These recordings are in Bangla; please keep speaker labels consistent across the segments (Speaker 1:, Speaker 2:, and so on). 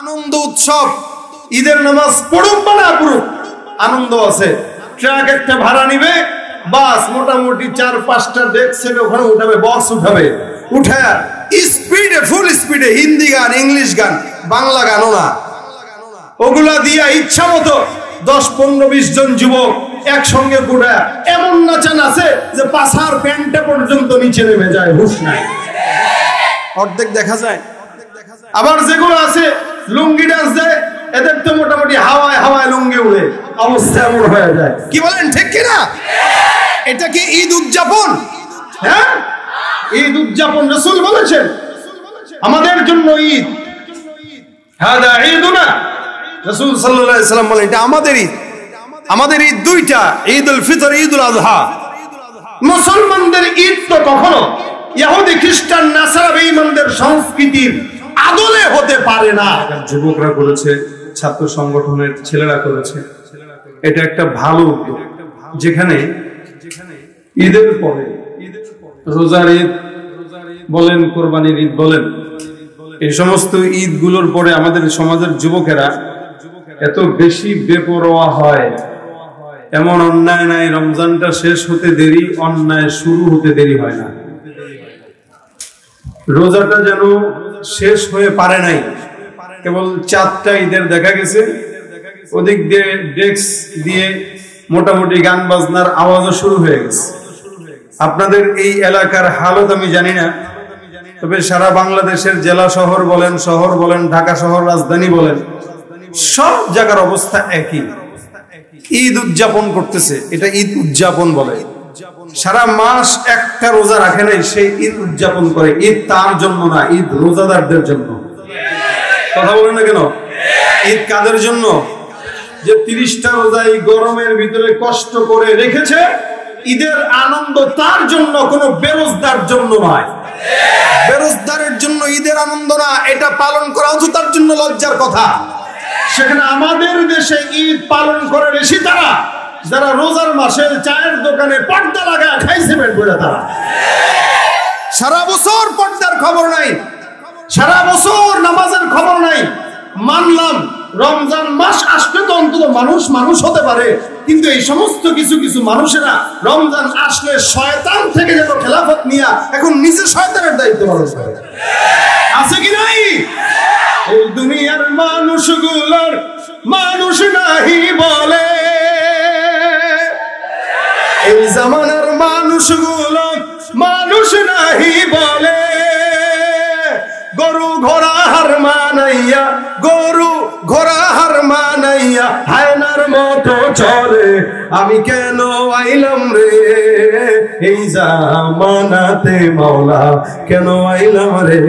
Speaker 1: আনন্দ উৎসব। ঈদের নামাজ পড়ুক বা না পড়ুক, আনন্দ আছে। ট্রাক একটা ভাড়া নিবে, বাস মোটামুটি চার, পাঁচটা দেখছেন ওখানে উঠাবে বক্স উঠাবে। উঠায় স্পিডে ফুল স্পিডে হিন্দি গান, ইংলিশ গান, বাংলা গানও না। ওগুলা দিয়া ইচ্ছা মতো দশ, পনেরো, বিশ জন যুবক একসঙ্গে ঘুরে এমন নাচান আছে যে পাশার প্যান্টটা পর্যন্ত নিচে নেমে যায়, হুশ নাই। অর্ধেক দেখা যায়। আবার যেগুলো আছে লুঙ্গি ডান্স দেয় এদের তো মোটামুটি হাওয়ায় হাওয়ায় লুঙ্গি উড়ে অবস্থা এমন হয়ে যায়। কি বলেন ঠিক কিনা? এটা কি ঈদ উদযাপন? হ্যাঁ? ঈদ উদযাপন রসুল বলেছেন আমাদের জন্য ঈদ। হাদা ঈদুনা। রসুল সাল্লাল্লাহু আলাইহি সাল্লাম বলেন এটা আমাদের ঈদ। আমাদের ঈদ দুইটা ঈদ উল ফিতর ঈদ উল আযহা। মুসলমানদের ঈদ তো কখনো ইহুদি খ্রিস্টান নাসারা বেঈমানদের সংস্কৃতির আদলে হতে পারে না। যুবকরা করেছে, ছাত্র সংগঠনের ছেলেরা করেছে। এটা একটা ভালো উদ্যোগ, যেখানে ঈদের পরে রোজার ঈদ বলেন, কোরবানির ঈদ বলেন, এই সমস্ত ঈদগুলোর পরে আমাদের সমাজের যুবকেরা এত বেশি বেপরোয়া হয়। এমন অন্যায় নাই, রমজানটা শেষ হতে দেরি, অন্যায় শুরু হতে দেরি হয় না। রোজাটা যেন শেষ হয়ে পারে নাই। কেবল চারটা ঈদের দেখা গেছে। ওদিক দিয়ে দিয়ে মোটামুটি গান বাজনার আওয়াজও শুরু হয়ে গেছে। আপনাদের এই এলাকার হালত আমি জানি না। তবে সারা বাংলাদেশের জেলা শহর বলেন শহর বলেন, ঢাকা শহর, রাজধানী বলেন, সব জায়গার অবস্থা একই। ঈদ উদযাপন করতেছে। এটা ঈদ উদযাপন বলে। সারা মাস একটা রোজা রাখে নাই, সে ঈদ উদযাপন করে। ঈদ তার জন্য না, ঈদ রোজাদারদের জন্য। কথা বলেন না কেন? ঈদ কাদের জন্য? যে তিরিশটা রোজা এই গরমের ভিতরে কষ্ট করে রেখেছে, ঈদের আনন্দ তার জন্য, কোনো বেরোজদার জন্য নয়। বেরোজদারের জন্য ঈদের আনন্দ না, এটা পালন করা হচ্ছে তার জন্য লজ্জার কথা। সেখানে আমাদের দেশে ঈদ পালন করে বেশি তারা। যারা রোজার মাসে চায়ের দোকানে পর্দা লাগায় খাইছে পেট করে তারা। সারা বছর পর্দার খবর নাই। সারা বছর নামাজের খবর নাই। মানলাম, রমজান মাস আসলে তো অন্তত মানুষ মানুষ হতে পারে। কিন্তু এই সমস্ত কিছু কিছু মানুষেরা রমজান আসলে শয়তান থেকে যেন খেলাফত নিয়ে এখন নিজে শয়তানের দায়িত্ব মানুষ করে। আছে কি নাই? এই দুনিয়ার মানুষগুলোর মানুষ নাহি বলে। এই জামানার মানুষগুলো মানুষ নাহি বলে। গরু ঘোড়া হার মানাইয়া, গরু ঘোড়া হার মানাইয়া হায়নার মতো চলে। আমি কেন আইলাম রে? এই জামানাতে মাওলা, কেন আইলাম রে?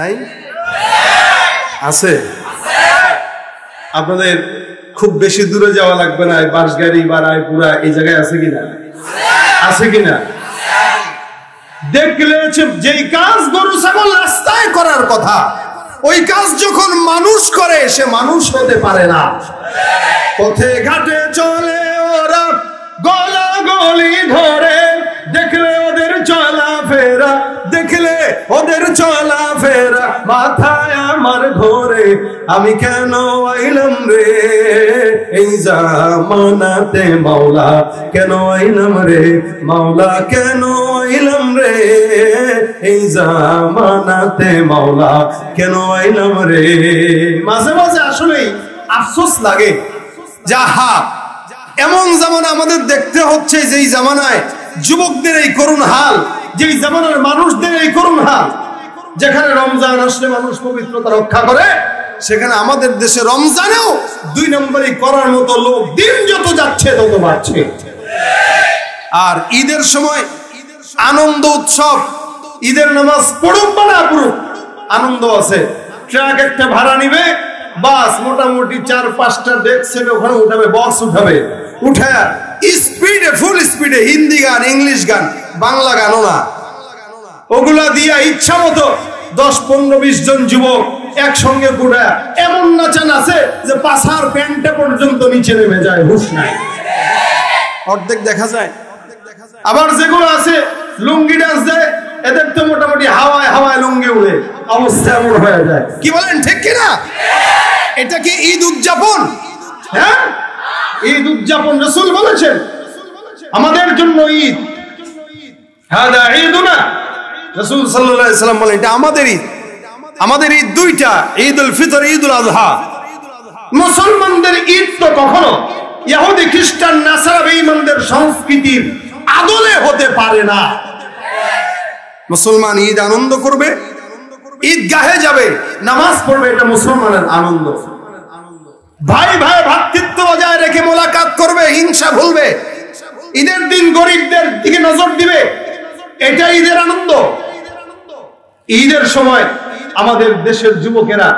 Speaker 1: নাই? আছে? আপনাদের খুব বেশি দূরে যাওয়া লাগবে না বাঁশগাড়ি বা রায়পুরা এই জায়গায় আছে কিনা? আছে কিনা? দেখলে যেই কাজ গরু, ছাগল রাস্তায় করার কথা, ওই কাজ যখন মানুষ করে, সে মানুষ হতে পারে না। পথে ঘাটে চলে ওরা গলা গলি ধরে, দেখলে চলা ফেরা, দেখলে ওদের চলা ফেরা। মাথায় আমার ঘরে, আমি কেন আইলাম রে? এই জামানাতে মাওলা কেন আইলাম রে? মাওলা কেন আইলাম রে? এই জামানাতে মাওলা কেন আইলাম রে? মাঝে মাঝে আসলেই আফসোস লাগে। যাহা, এমন জামানা আমাদের দেখতে হচ্ছে যেই জামানায় যুবকদের এই করুণ হাল। যেই জামানার মানুষদের এই হাল যেখানে রমজান আসলে মানুষ পবিত্রতা রক্ষা করে, সেখানে আমাদের দেশে রমজানেও দুই নম্বরই করার মতো লোক দিন যত যাচ্ছে তত বাড়ছে। আর ঈদের সময় আনন্দ উৎসব, ঈদের নামাজ পড়ুক বা না পড়ুক, আনন্দ আছে। ট্রাক একটা ভাড়া নিবে, বাস মোটামুটি চার পাঁচটা দেখছেন ওখানে উঠাবে বক্স উঠাবে। উঠায় স্পিডে ফুল স্পিডে হিন্দি গান ইংলিশ গান, বাংলা গানও না। ওগুলা দিয়া ইচ্ছা মতো দশ, পনেরো, বিশ জন যুবক একসঙ্গে ঘুরে এমন নাচান আছে যে পাশার প্যান্টটা পর্যন্ত নিচে নেমে যায়, হুশ নাই। অর্ধেক দেখা যায়। আবার যেগুলো আছে, লুঙ্গি ডান্স দেয়, এদের তো মোটামুটি হাওয়ায় হাওয়ায় লুঙ্গি উড়ে, অবস্থা এমন হয়ে যায়। কি বলেন, ঠিক কিনা? এটা কি ঈদ উদযাপন? হ্যাঁ? ঈদ উদযাপন রসুল বলেছেন। আমাদের জন্য ঈদ। হাদা ঈদুনা। রসুল আলাইহি সাল্লাম বলেন, এটা আমাদের ঈদ। আমাদের ঈদ দুইটা ঈদ উল ফিতর ঈদ উল আযহা। মুসলমানদের ঈদ তো কখনো ইহুদি, খ্রিস্টান, নাসারা, বেঈমানদের সংস্কৃতির আদলে হতে পারে না। মুসলমান ঈদ আনন্দ করবে ঈদ গাহে যাবে, নামাজ পড়বে, এটা মুসলমানের আনন্দ। ভাই ভাই ভ্রাতৃত্ব বজায় রেখে মোলাকাত করবে, হিংসা ভুলবে। ঈদের দিন গরিবদের দিকে নজর দিবে। এটা ঈদের আনন্দ। ঈদের সময় আমাদের দেশের যুবকেরা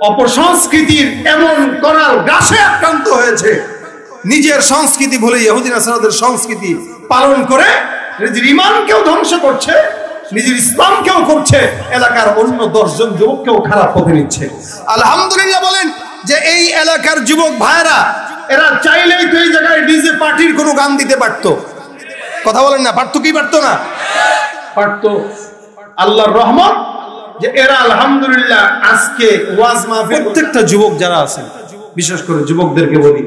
Speaker 1: অপসংস্কৃতির এমন করার গাছে আক্রান্ত হয়েছে। নিজের সংস্কৃতি ভুলে ইহুদিন আসাদের সংস্কৃতি পালন করে নিজের ইমানকেও ধ্বংস করছে, নিজের ইসলামকেও করছে, এলাকার অন্য দশজন যুবককেও খারাপ পথে নিচ্ছে। আলহামদুলিল্লাহ বলেন যে এই এলাকার যুবক ভাইরা এরা চাইলেই তো এই জায়গায় ডিজে পার্টির কোনো গান দিতে পারতো। কথা বলেন না, পারতো কি পারতো না? পারতো আল্লাহর রহমত যে এরা আলহামদুলিল্লাহ আজকে ওয়াজ মাহফিল প্রত্যেকটা যুবক যারা আছেন, বিশেষ করে যুবকদেরকে বলি,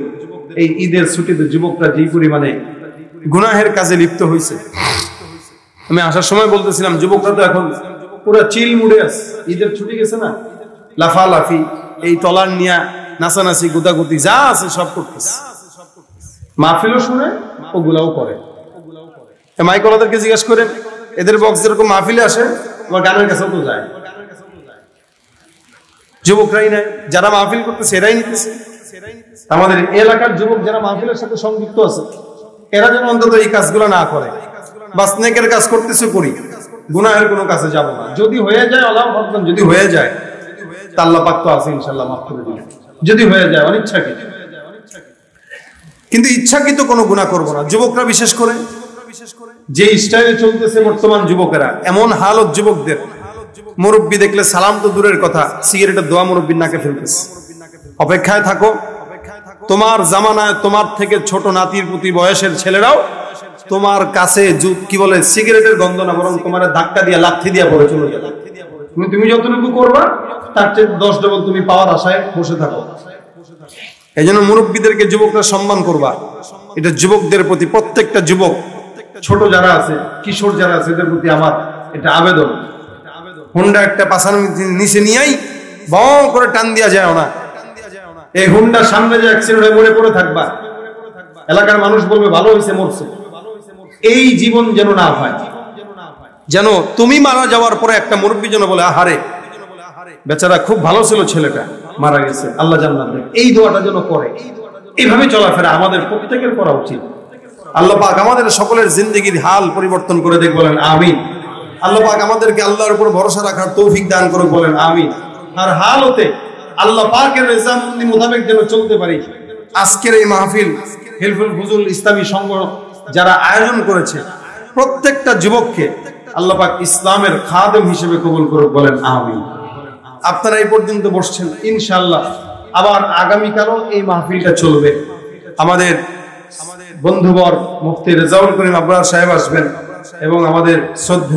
Speaker 1: এই ঈদের ছুটিতে যুবকরা যেই পরিমাণে গুনাহের কাজে লিপ্ত হয়েছে আমি আসার সময় বলতেছিলাম, যুবকরা তো এখন পুরো চিল মুডে আছে। ঈদের ছুটি গেছে না? লাফালাফি। এই তলার নিয়া নাচানাচি গুতাগুতি যা আছে সব করতেছে। মাহফিলও শুনে ওগুলাও করে। মাইকলাদেরকে জিজ্ঞাসা করেন, এদের বক্স যেরকম মাহফিলে আসে তোমার গানের কাছেও তো যায়। যুবকরাই নাই যারা মাহফিল করতেছে, এরাই নিতেছে। আমাদের এলাকার যুবক যারা মাহফিলের সাথে সংযুক্ত আছে, এরা যেন অন্তত এই কাজগুলো না করে। বা স্নেকের কাজ করতেছে করি, গুনাহের কোনো কাছে যাব না। যদি হয়ে যায়, আল্লাহ যদি হয়ে যায় তা আল্লাহ পাক তো আছে ইনশাল্লাহ মাফ করে যদি হয়ে যায় অনিচ্ছাকৃত। কিন্তু ইচ্ছাকৃত কোনো গুণা করব না। যুবকরা বিশেষ করে যে স্টাইলে চলতেছে বর্তমান যুবকেরা এমন হালত যুবকদের মুরব্বী দেখলে সালাম তো দূরের কথা সিগারেটের দোয়া মুরব্বীর নাকে ফেলতেছে। অপেক্ষায় থাকো তোমার জামানায় তোমার থেকে ছোট নাতির প্রতি বয়সের ছেলেরাও তোমার কাছে কি বলে সিগারেটের গন্ধ না বরং তোমার ধাক্কা দিয়ে লাথি দিয়ে পড়ে চলে যাবে। তুমি তুমি যতটুকু করবা, তার চেয়ে দশ ডবল তুমি পাওয়ার আশায় বসে থাকো। এই জন্য মুরব্বীদেরকে যুবকরা সম্মান করবা। এটা যুবকদের প্রতি, প্রত্যেকটা যুবক, ছোট যারা আছে, কিশোর যারা আছে, এদের প্রতি আমার এটা আবেদন। হুন্ডা একটা পাশার নিচে নিয়েই ব করে টান দিয়া যায় না। এই হুন্ডা সামনে যে অ্যাক্সিডেন্ট হয়ে মরে পড়ে থাকবা। এলাকার মানুষ বলবে, ভালো হয়েছে মরছে। এই জীবন যেন না হয়। যেন তুমি মারা যাওয়ার পরে একটা মুরব্বী যেন বলে, আহারে। বেচারা খুব ভালো ছিল ছেলেটা, মারা গেছে। আল্লাহ জান্নাত এই দোয়াটা যেন করে। এইভাবে চলাফেরা আমাদের প্রত্যেকের করা উচিত। আল্লাহ পাক আমাদের সকলের জিন্দগির হাল পরিবর্তন করে দেখ, বলেন, আমিন। আল্লাহ পাক আমাদেরকে আল্লাহর উপর ভরসা রাখার তৌফিক দান করুক, বলেন, আমিন। আর হাল হতে আল্লাহ পাকের রেজামন্দি মোতাবেক যেন চলতে পারি। আজকের এই মাহফিল হিলফুল ফুজুল ইসলামী সংঘ যারা আয়োজন করেছে, প্রত্যেকটা যুবককে আল্লাহ পাক ইসলামের খাদেম হিসেবে কবুল করুক বলেন, আমিন। আপনারা এই পর্যন্ত বসছেন ইনশাল্লাহ আবার আগামীকালও এই মাহফিলটা চলবে। আমাদের বন্ধুবর মুফতি রেজাউল করিম আবরার সাহেব আসবেন এবং আমাদের শ্রদ্ধ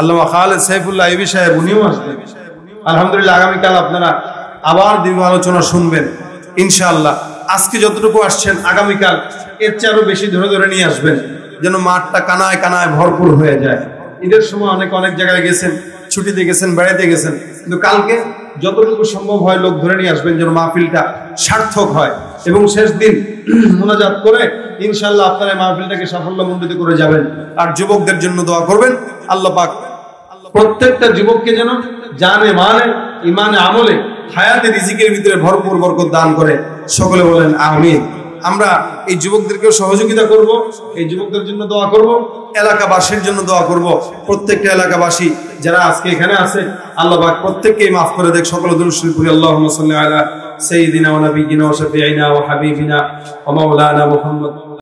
Speaker 1: আল্লামা খালেদ সাইফুল্লাহ এবি সাহেব, উনিও আসবেন। আলহামদুলিল্লাহ, আগামীকাল আপনারা আবার দীর্ঘ আলোচনা শুনবেন, ইনশাআল্লাহ। আজকে যতটুকু আসছেন, আগামীকাল এর চেয়ে আরও বেশি ধরে ধরে নিয়ে আসবেন, যেন মাঠটা কানায় কানায় ভরপুর হয়ে যায়। ঈদের সময় অনেক অনেক জায়গায় গেছেন, ছুটিতে গেছেন বেড়াতে গেছেন। কিন্তু কালকে যতটুকু সম্ভব হয় লোক ধরে নিয়ে আসবেন যেন মাহফিলটা সার্থক হয়। এবং শেষ দিন মোনাজাত করে ইনশাল্লাহ আপনারা মাহফিলটাকে সাফল্য মণ্ডিত করে যাবেন। আর যুবকদের জন্য দোয়া করবেন, আল্লাহ পাক প্রত্যেকটা যুবককে যেন জানে মানে ইমানে আমলে হায়াতে রিজিকের ভিতরে ভরপুর বরকত দান করে। সকলে বলেন, আমিন। আমরা এই যুবকদেরকেও সহযোগিতা করব, এই যুবকদের জন্য দোয়া করব, এলাকাবাসীর জন্য দোয়া করব। প্রত্যেকটা এলাকাবাসী যারা আজকে এখানে আছে, আল্লাহ পাক প্রত্যেককেই মাফ করে দেখ। সকল দুরুশরী করি আল্লাহুম্মা সাল্লি আলা সাইয়্যিদিনা ওয়া নাবিয়িনা ওয়া শাফিঈনা ওয়া